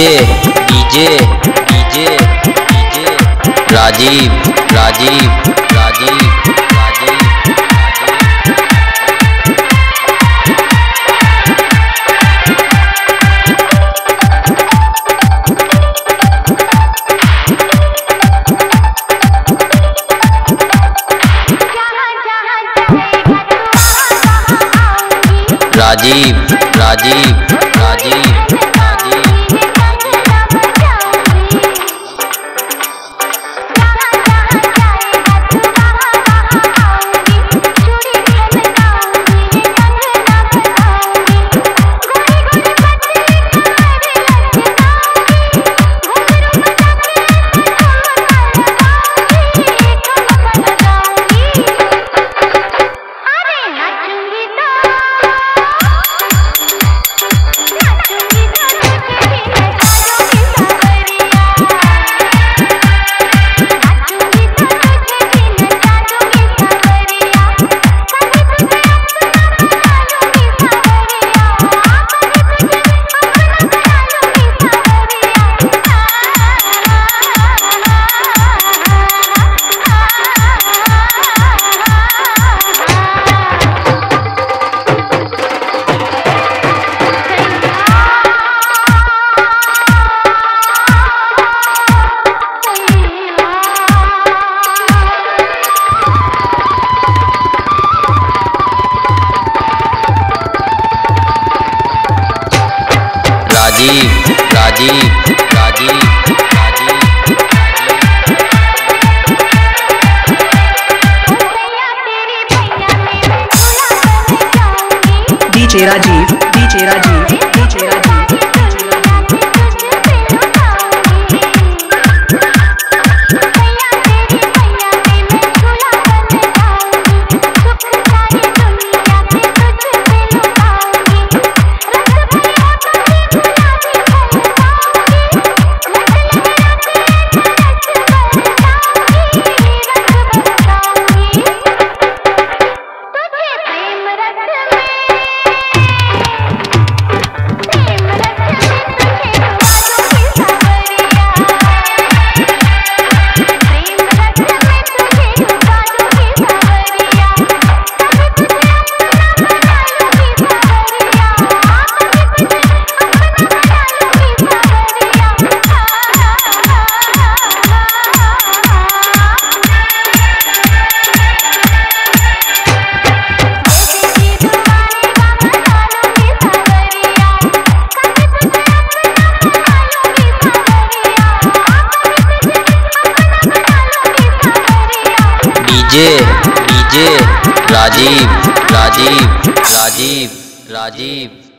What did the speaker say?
DJ DJ DJ DJ. Rajiv Rajiv Rajiv Rajiv. Rajiv. राज़ी राज़ी राज़ी DJ Rajiv DJ Rajiv DJ Rajiv. DJ DJ Rajiv Rajiv Rajiv Rajiv.